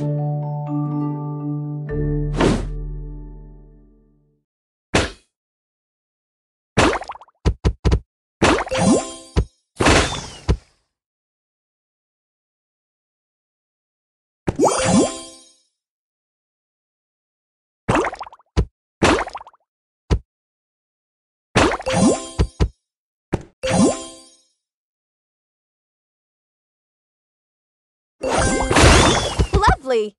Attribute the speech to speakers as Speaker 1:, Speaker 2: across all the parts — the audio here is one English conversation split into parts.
Speaker 1: you Lovely!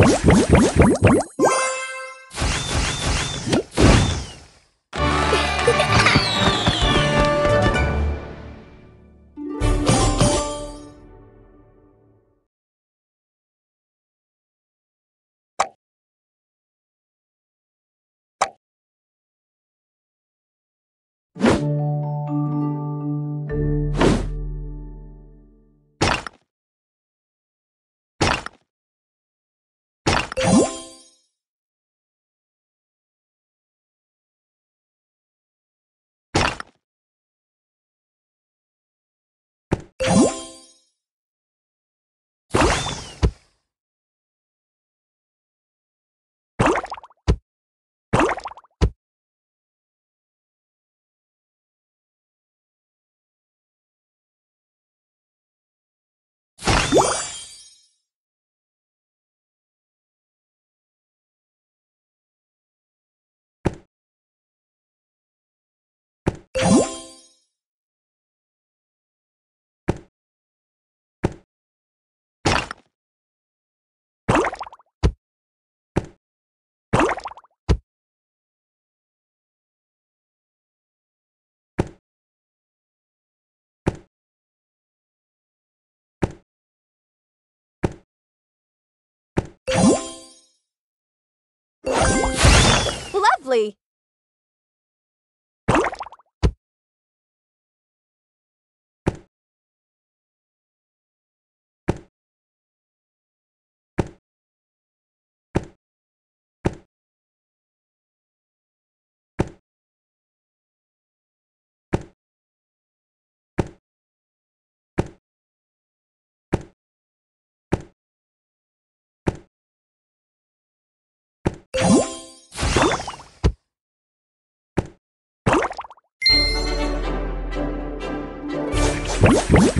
Speaker 1: you Lovely! you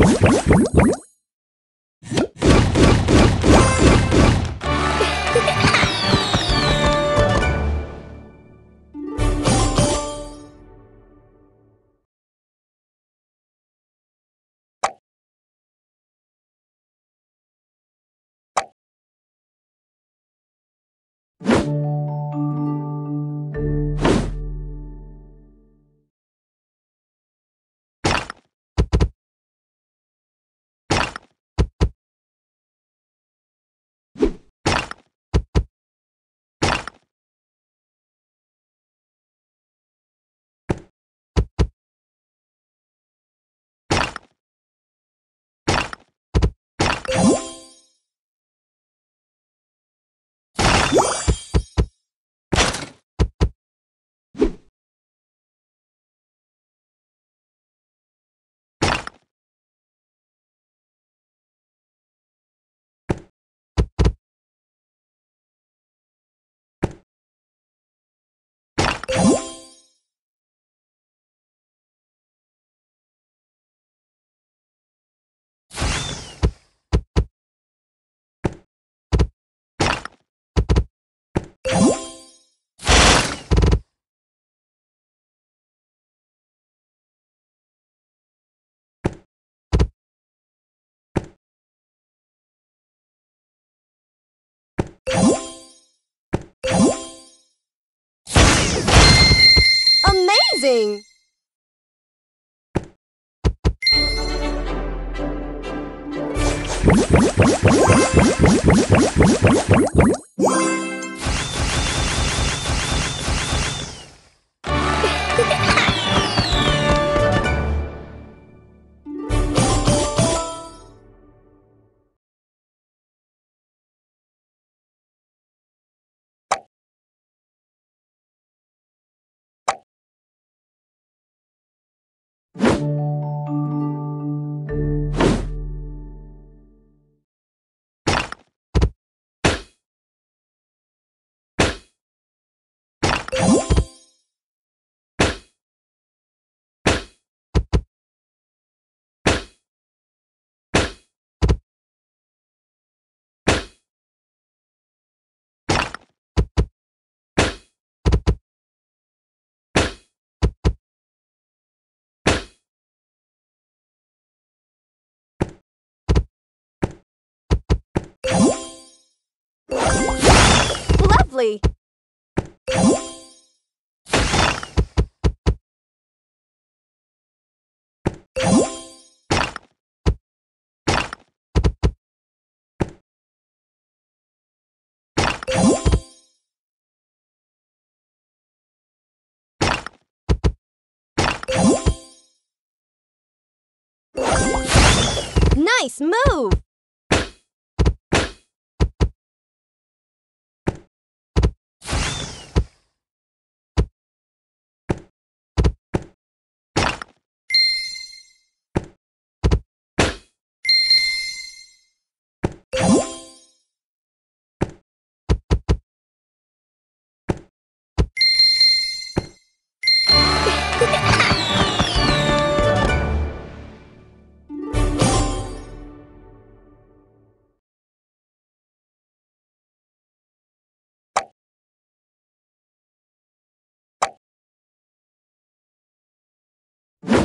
Speaker 1: Amazing! Bye. Lovely! Nice move!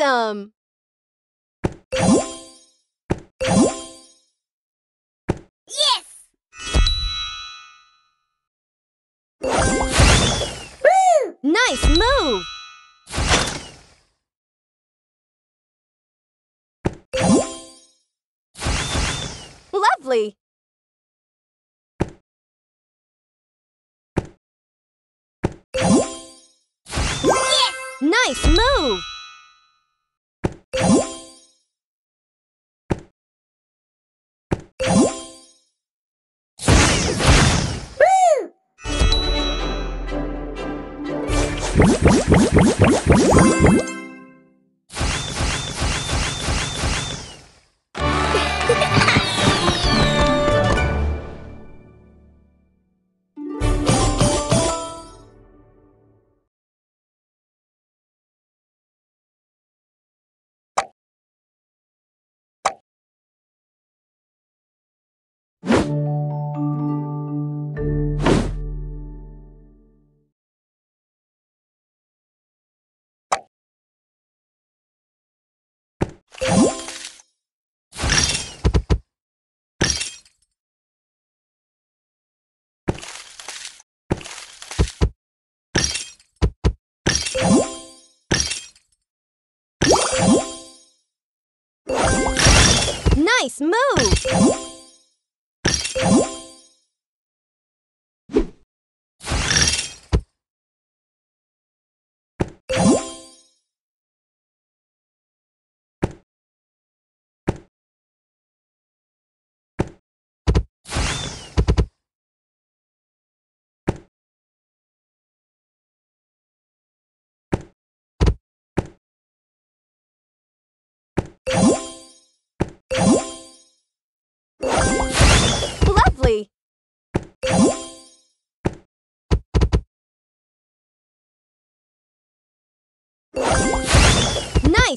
Speaker 1: Awesome!
Speaker 2: Yes!
Speaker 1: Nice move! Lovely! Nice move!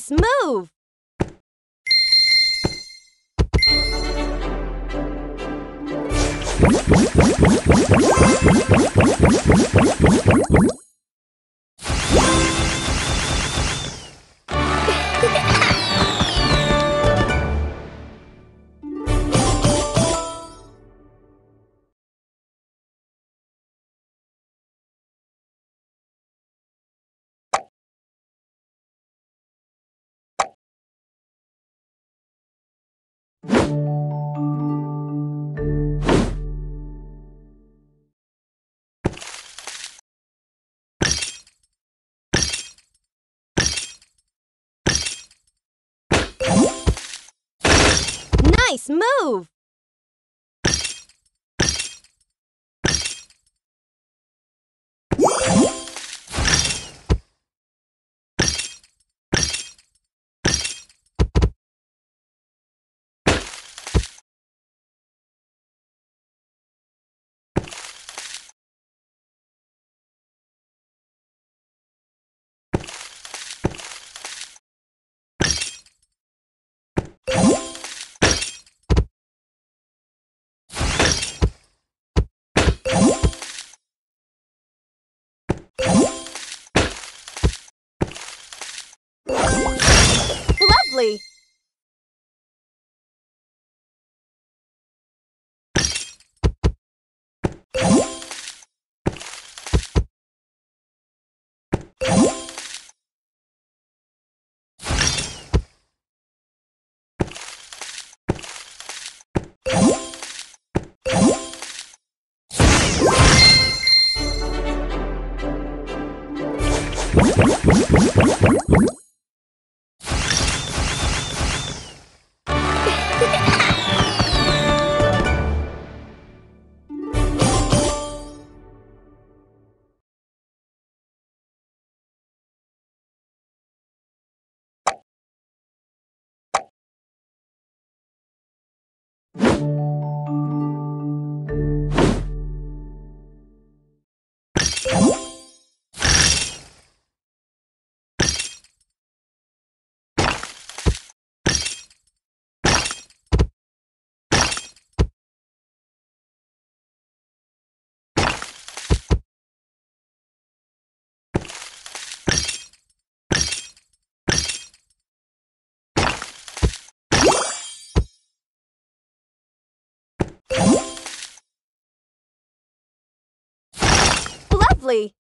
Speaker 1: Nice move! Move! Really? Lovely! Lovely!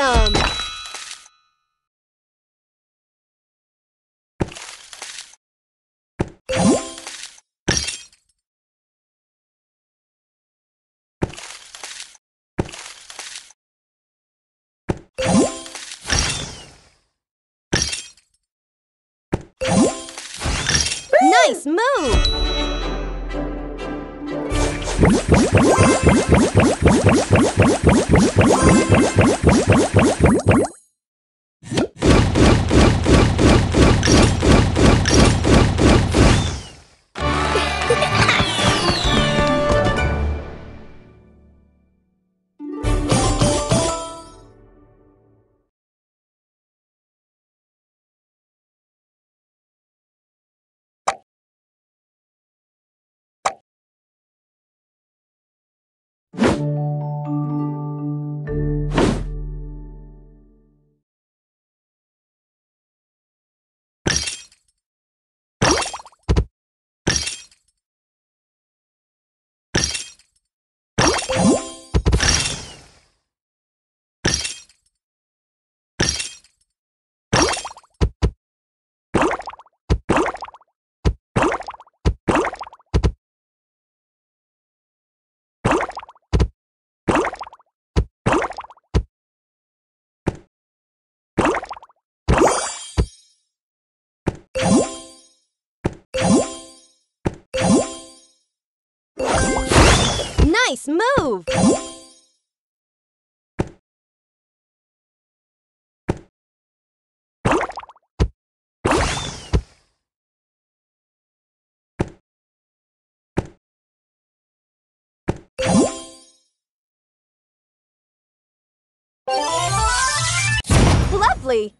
Speaker 1: Awesome! Nice move! Thank you. you Nice move! Lovely!